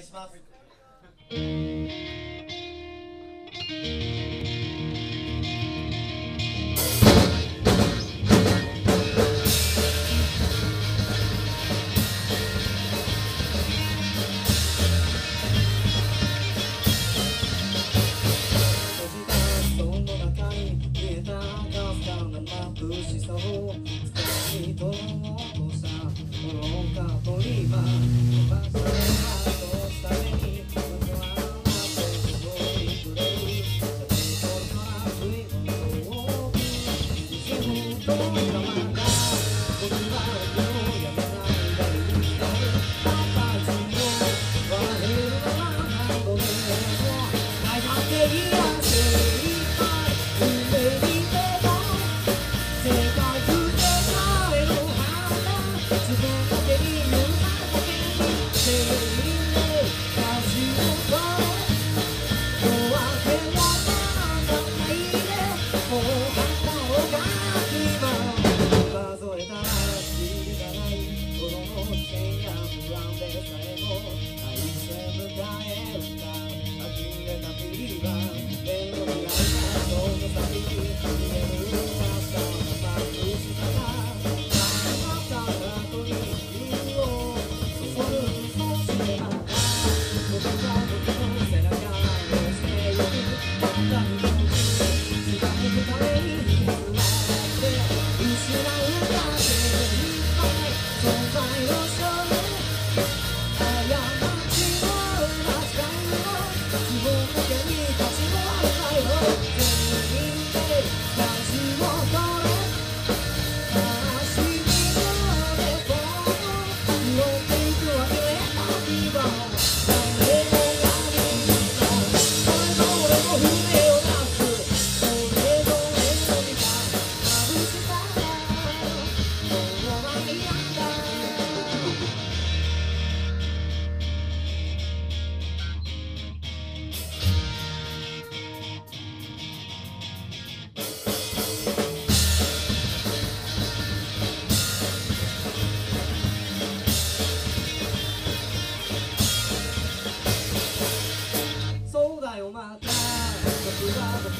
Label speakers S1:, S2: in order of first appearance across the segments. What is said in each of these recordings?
S1: face mask.
S2: matar, capturado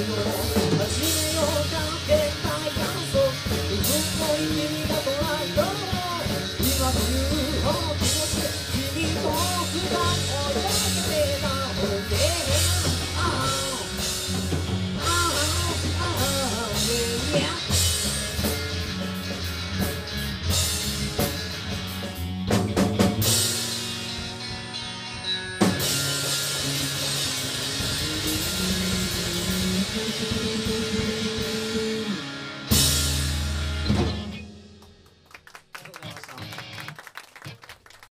S2: Thank you.